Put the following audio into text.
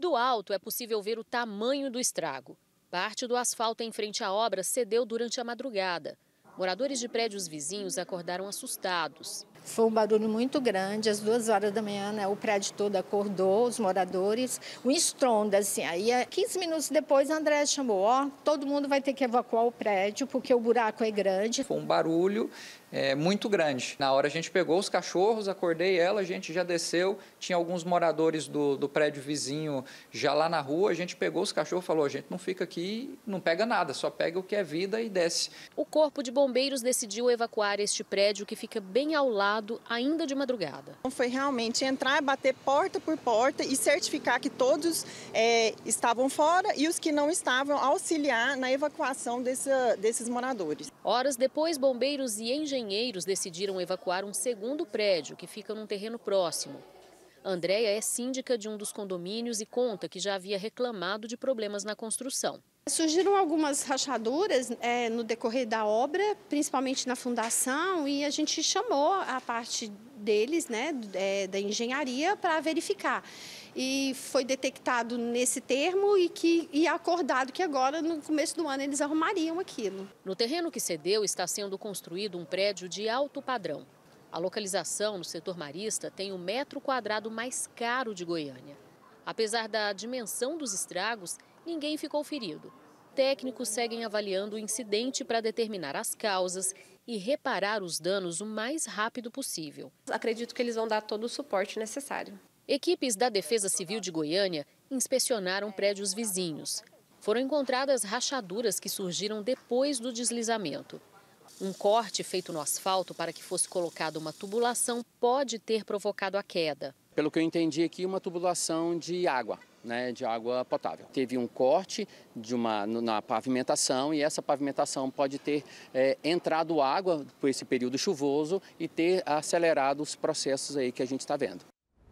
Do alto é possível ver o tamanho do estrago. Parte do asfalto em frente à obra cedeu durante a madrugada. Moradores de prédios vizinhos acordaram assustados. Foi um barulho muito grande, às duas horas da manhã, né, o prédio todo acordou, os moradores, um estrondo, assim. Aí, 15 minutos depois, a André chamou, ó, todo mundo vai ter que evacuar o prédio, porque o buraco é grande. Foi um barulho é, muito grande. Na hora a gente pegou os cachorros, acordei ela, a gente já desceu, tinha alguns moradores do, do prédio vizinho já lá na rua, a gente pegou os cachorros e falou, a gente não fica aqui, não pega nada, só pega o que é vida e desce. O corpo de bombeiros decidiu evacuar este prédio que fica bem ao lado, ainda de madrugada. Foi realmente entrar, bater porta por porta e certificar que todos é, estavam fora e os que não estavam auxiliar na evacuação desse, desses moradores. Horas depois, bombeiros e engenheiros engenheiros decidiram evacuar um segundo prédio que fica num terreno próximo. Andréia é síndica de um dos condomínios e conta que já havia reclamado de problemas na construção. Surgiram algumas rachaduras é, no decorrer da obra, principalmente na fundação, e a gente chamou a parte deles, né, é, da engenharia, para verificar. E foi detectado nesse termo e, que, e acordado que agora, no começo do ano, eles arrumariam aquilo. No terreno que cedeu está sendo construído um prédio de alto padrão. A localização no setor marista tem o metro quadrado mais caro de Goiânia. Apesar da dimensão dos estragos, ninguém ficou ferido. Técnicos seguem avaliando o incidente para determinar as causas e reparar os danos o mais rápido possível. Acredito que eles vão dar todo o suporte necessário. Equipes da Defesa Civil de Goiânia inspecionaram prédios vizinhos. Foram encontradas rachaduras que surgiram depois do deslizamento. Um corte feito no asfalto para que fosse colocada uma tubulação pode ter provocado a queda. Pelo que eu entendi aqui, uma tubulação de água né, de água potável. Teve um corte de uma, na pavimentação e essa pavimentação pode ter é, entrado água por esse período chuvoso e ter acelerado os processos aí que a gente está vendo.